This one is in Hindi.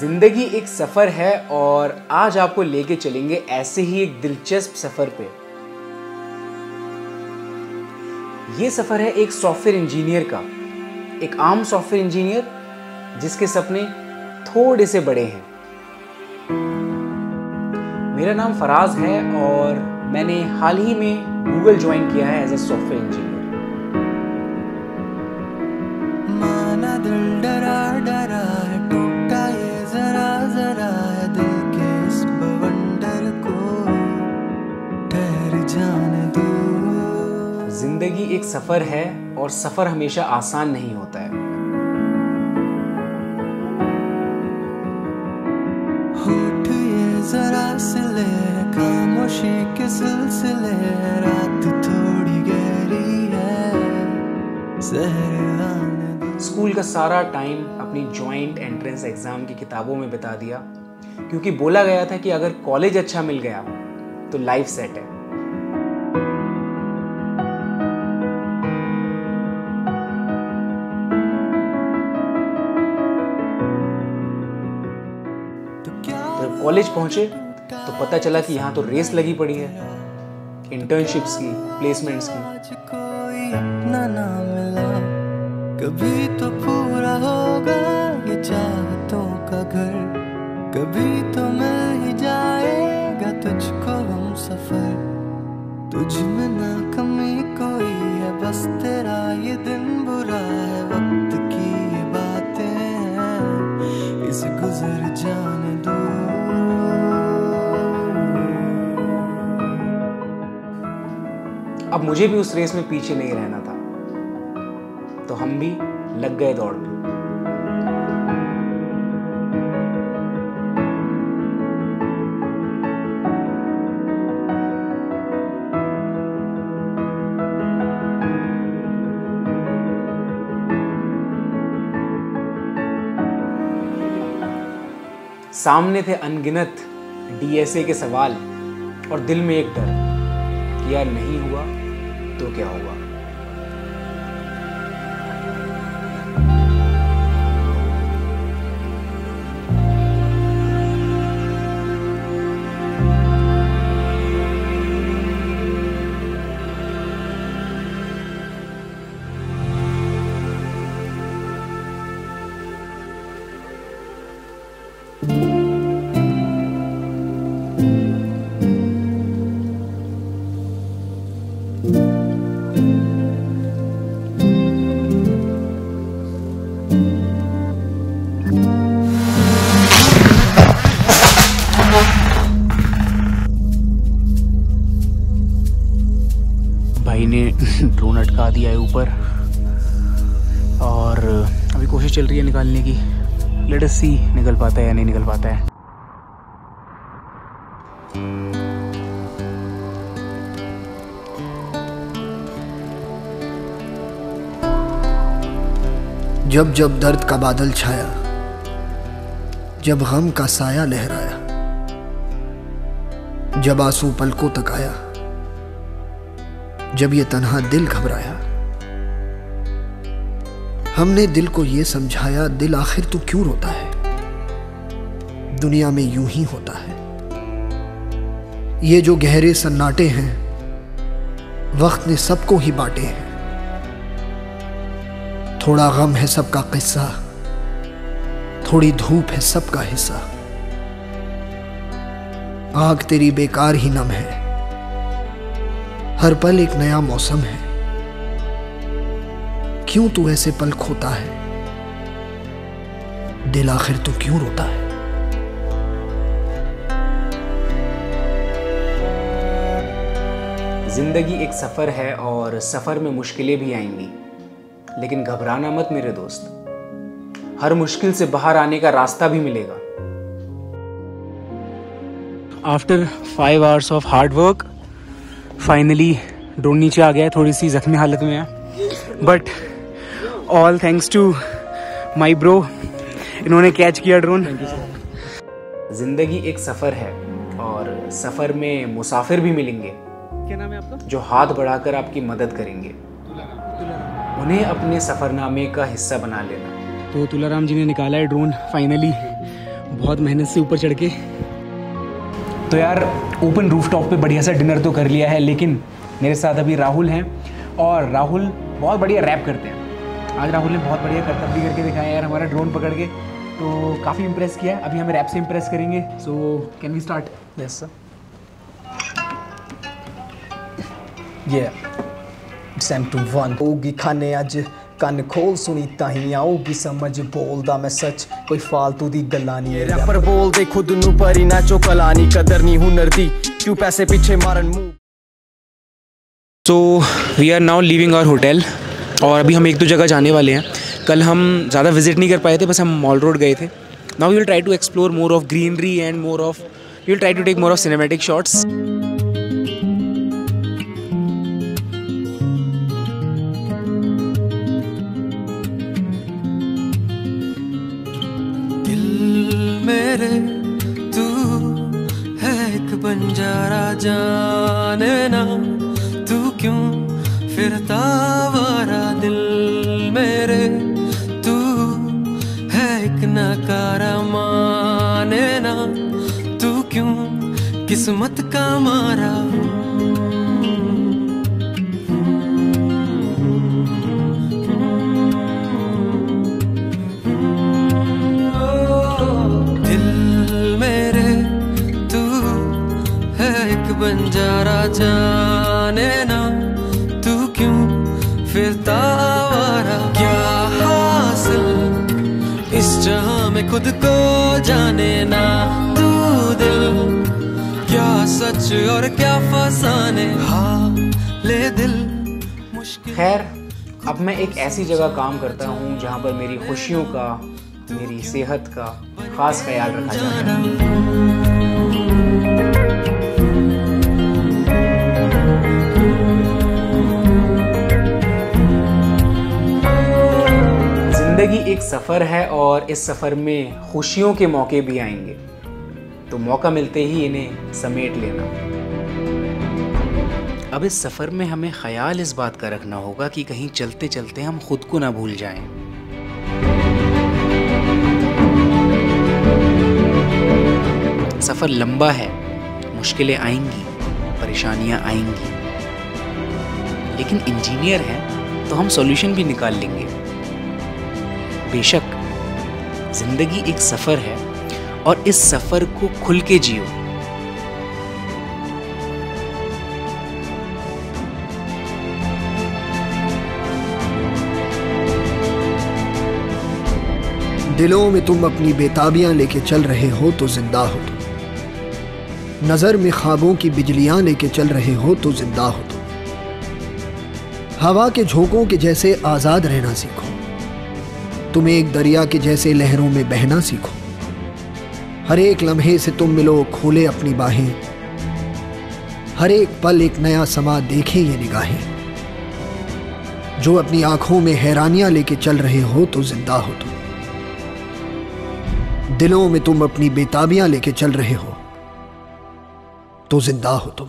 ज़िंदगी एक सफ़र है और आज आपको लेके चलेंगे ऐसे ही एक दिलचस्प सफ़र पे। ये सफ़र है एक सॉफ्टवेयर इंजीनियर का। एक आम सॉफ्टवेयर इंजीनियर जिसके सपने थोड़े से बड़े हैं। मेरा नाम फराज है और मैंने हाल ही में गूगल ज्वाइन किया है एज अ सॉफ्टवेयर इंजीनियर। ज़िंदगी एक सफ़र है और सफ़र हमेशा आसान नहीं होता है। जरा सिले खामोशी के सिलसिले रात थोड़ी गहरी है स्कूल का सारा टाइम अपनी जॉइंट एंट्रेंस एग्ज़ाम की किताबों में बिता दिया क्योंकि बोला गया था कि अगर कॉलेज अच्छा मिल गया तो लाइफ सेट है। कॉलेज पहुँचे तो पता चला कि यहाँ तो रेस लगी पड़ी है। इंटर्नशिप्स की प्लेसमेंट्स की। कभी तो पूरा होगा ये चाहतों का घर। कभी तो मिल ही जाएगा तुझको हम सफ़र। तुझ में ना कमी कोई है, बस तेरा ये दिन बुरा है, वक्त की ये बातें हैं। इस गुजर जाने दो अब मुझे भी उस रेस में पीछे नहीं रहना था। तो हम भी लग गए दौड़ में सामने थे अनगिनत डीएसए के सवाल और दिल में एक डर। यार नहीं हुआ तो क्या हुआ? ड्रोन अटका दिया है ऊपर। और, अभी कोशिश चल रही है निकालने की। लेट अस सी निकल पाता है या नहीं निकल पाता है। जब जब दर्द का बादल छाया, जब गम का साया लहराया, जब आँसू पलकों तक आया जब ये तनहा दिल घबराया। हमने दिल को ये समझाया, दिल आखिर तू क्यों रोता है? दुनिया में यूँ ही होता है। ये जो गहरे सन्नाटे हैं, वक्त ने सबको ही बांटे हैं। थोड़ा गम है सबका किस्सा, थोड़ी धूप है सबका हिस्सा। आग तेरी बेकार ही नम है। हर पल एक नया मौसम है। क्यों तू ऐसे पल खोता है? दिल आखिर तू क्यों रोता है? ज़िंदगी एक सफ़र है और सफ़र में मुश्किलें भी आएँगी। लेकिन घबराना मत मेरे दोस्त। हर मुश्किल से बाहर आने का रास्ता भी मिलेगा। After five hours of hard work finally drone नीचे आ गया है थोड़ी सी जख्मी हालत में है। But all thanks to my bro इन्होंने कैच किया ड्रोन ज़िंदगी एक सफ़र है और सफ़र में मुसाफिर भी मिलेंगे। क्या नाम है आपका? जो हाथ बढ़ाकर आपकी मदद करेंगे। उन्हें अपने सफ़रनामे का हिस्सा बना लेना। तो तुलाराम जी ने निकाला है ड्रोन फाइनली बहुत मेहनत से ऊपर चढ़ के। तो यार ओपन रूफ टॉप पर बढ़िया सा डिनर तो कर लिया है लेकिन मेरे साथ अभी राहुल हैं और राहुल बहुत बढ़िया रैप करते हैं। आज राहुल ने बहुत बढ़िया करतब भी करके दिखाया यार हमारा ड्रोन पकड़ के तो काफ़ी इंप्रेस किया है। अभी हमें रैप से इम्प्रेस करेंगे so can we start yes sir ये टाइम टू वन होगी खाने अज ਕੰਨ ਖੋਲ ਸੁਣੀ ਤਾਂ ਹੀ ਆਊਗੀ ਸਮਝ ਬੋਲਦਾ ਮੈਂ ਸੱਚ ਕੋਈ ਫਾਲਤੂ ਦੀ ਗੱਲਾਂ ਨਹੀਂ ਰੈਪਰ ਬੋਲਦੇ ਖੁਦ ਨੂੰ ਪਰੀ ਨਾ ਚੋਕਲਾ ਨਹੀਂ ਕਦਰ ਨਹੀਂ ਹੁਨਰ ਦੀ ਕਿਉਂ ਪੈਸੇ ਪਿੱਛੇ ਮਾਰਨ ਮੂੰਹ तो we are now living our hotel और अभी हम एक दो जगह जाने वाले हैं कल हम ज़्यादा विजिट नहीं कर पाए थे बस हम मॉल रोड गए थे now we will try to explore more of greenery and more of we will try to take more of cinematic shots क्यों फिरता वारा दिल मेरे? तू है एक नकारा माने ना। तू क्यों किस्मत का मारा? आवारा क्या हासिल? इस जहाँ में खुद को जाने ना तू दिल। क्या सच और क्या फसाने? हाँ ले दिल मुश्किल। खैर अब मैं एक ऐसी जगह काम करता हूँ जहाँ पर मेरी खुशियों का मेरी सेहत का ख़ास ख्याल रखा जाता है। ज़िंदगी एक सफ़र है और इस सफ़र में खुशियों के मौके भी आएँगे। तो मौका मिलते ही इन्हें समेट लेना। अब इस सफ़र में हमें ख्याल इस बात का रखना होगा कि कहीं चलते चलते हम खुद को ना भूल जाएँ। सफ़र लंबा है, मुश्किलें आएँगी, परेशानियाँ आएँगी। लेकिन इंजीनियर हैं तो हम सॉल्यूशन भी निकाल लेंगे। बेशक, ज़िंदगी एक सफ़र है और इस सफ़र को खुल के जियो। दिलों में तुम अपनी बेताबियाँ लेके चल रहे हो तो ज़िंदा हो तुम। नज़र में ख्वाबों की बिजलियाँ लेके चल रहे हो तो ज़िंदा हो तुम। हवा के झोंकों के जैसे आज़ाद रहना सीखो। तुम एक दरिया के जैसे लहरों में बहना सीखो। हर एक लम्हे से तुम मिलो खोले अपनी बाहें। हर एक पल एक नया समा देखे ये निगाहें। जो अपनी आँखों में हैरानियाँ लेके चल रहे हो तो ज़िंदा हो तुम। दिलों में तुम अपनी बेताबियाँ लेके चल रहे हो तो ज़िंदा हो तुम।